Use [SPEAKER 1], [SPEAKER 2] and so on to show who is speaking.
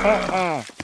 [SPEAKER 1] Ha ha!